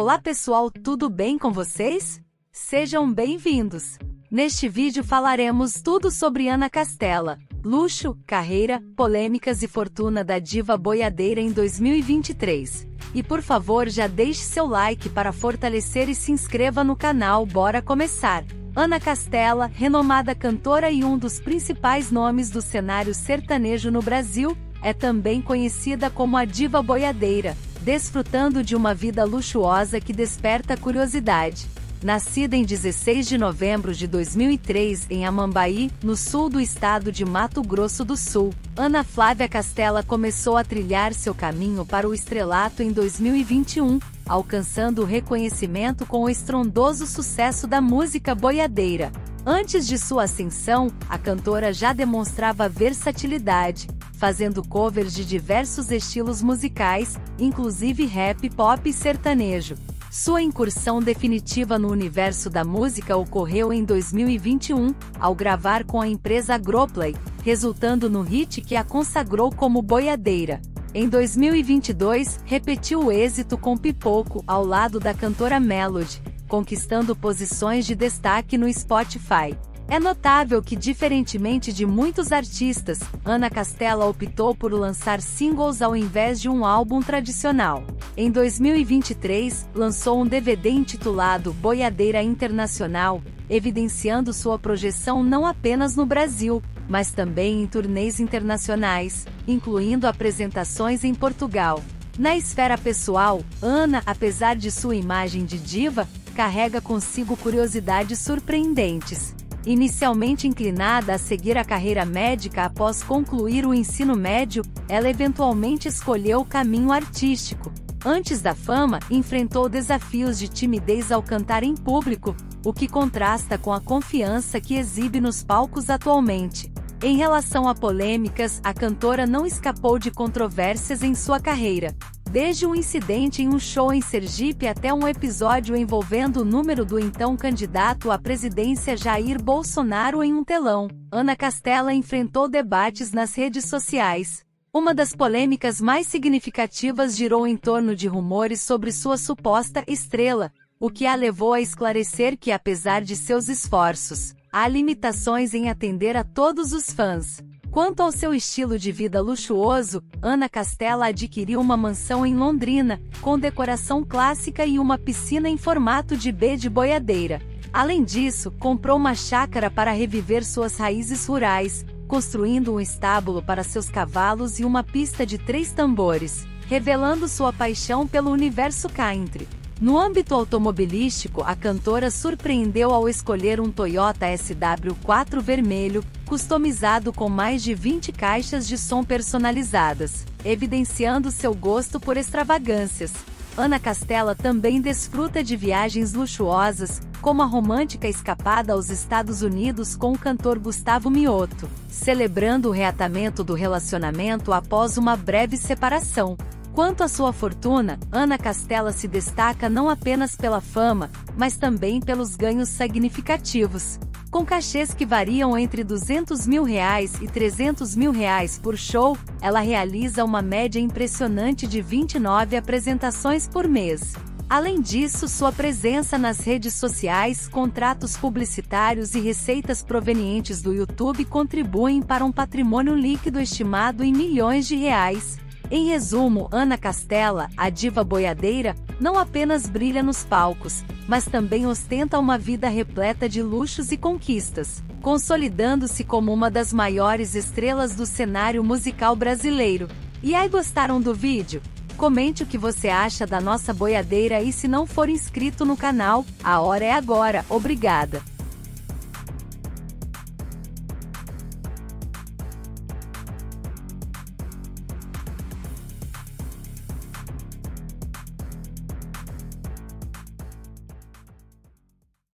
Olá pessoal, tudo bem com vocês? Sejam bem-vindos! Neste vídeo falaremos tudo sobre Ana Castela, luxo, carreira, polêmicas e fortuna da diva boiadeira em 2023. E por favor já deixe seu like para fortalecer e se inscreva no canal, bora começar! Ana Castela, renomada cantora e um dos principais nomes do cenário sertanejo no Brasil, é também conhecida como a diva boiadeira, desfrutando de uma vida luxuosa que desperta curiosidade. Nascida em 16 de novembro de 2003 em Amambaí, no sul do estado de Mato Grosso do Sul, Ana Flávia Castela começou a trilhar seu caminho para o estrelato em 2021, alcançando o reconhecimento com o estrondoso sucesso da música boiadeira. Antes de sua ascensão, a cantora já demonstrava versatilidade, fazendo covers de diversos estilos musicais, inclusive rap, pop e sertanejo. Sua incursão definitiva no universo da música ocorreu em 2021, ao gravar com a empresa Agroplay, resultando no hit que a consagrou como boiadeira. Em 2022, repetiu o êxito com Pipoco ao lado da cantora Melody, conquistando posições de destaque no Spotify. É notável que, diferentemente de muitos artistas, Ana Castela optou por lançar singles ao invés de um álbum tradicional. Em 2023, lançou um DVD intitulado Boiadeira Internacional, evidenciando sua projeção não apenas no Brasil, mas também em turnês internacionais, incluindo apresentações em Portugal. Na esfera pessoal, Ana, apesar de sua imagem de diva, carrega consigo curiosidades surpreendentes. Inicialmente inclinada a seguir a carreira médica após concluir o ensino médio, ela eventualmente escolheu o caminho artístico. Antes da fama, enfrentou desafios de timidez ao cantar em público, o que contrasta com a confiança que exibe nos palcos atualmente. Em relação a polêmicas, a cantora não escapou de controvérsias em sua carreira. Desde um incidente em um show em Sergipe até um episódio envolvendo o número do então candidato à presidência Jair Bolsonaro em um telão, Ana Castela enfrentou debates nas redes sociais. Uma das polêmicas mais significativas girou em torno de rumores sobre sua suposta estrela, o que a levou a esclarecer que apesar de seus esforços, há limitações em atender a todos os fãs. Quanto ao seu estilo de vida luxuoso, Ana Castela adquiriu uma mansão em Londrina, com decoração clássica e uma piscina em formato de B de boiadeira. Além disso, comprou uma chácara para reviver suas raízes rurais, construindo um estábulo para seus cavalos e uma pista de três tambores, revelando sua paixão pelo universo country. No âmbito automobilístico, a cantora surpreendeu ao escolher um Toyota SW4 vermelho, customizado com mais de 20 caixas de som personalizadas, evidenciando seu gosto por extravagâncias. Ana Castela também desfruta de viagens luxuosas, como a romântica escapada aos Estados Unidos com o cantor Gustavo Mioto, celebrando o reatamento do relacionamento após uma breve separação. Quanto à sua fortuna, Ana Castela se destaca não apenas pela fama, mas também pelos ganhos significativos. Com cachês que variam entre 200 mil reais e 300 mil reais por show, ela realiza uma média impressionante de 29 apresentações por mês. Além disso, sua presença nas redes sociais, contratos publicitários e receitas provenientes do YouTube contribuem para um patrimônio líquido estimado em milhões de reais. Em resumo, Ana Castela, a diva boiadeira, não apenas brilha nos palcos, mas também ostenta uma vida repleta de luxos e conquistas, consolidando-se como uma das maiores estrelas do cenário musical brasileiro. E aí gostaram do vídeo? Comente o que você acha da nossa boiadeira e se não for inscrito no canal, a hora é agora. Obrigada!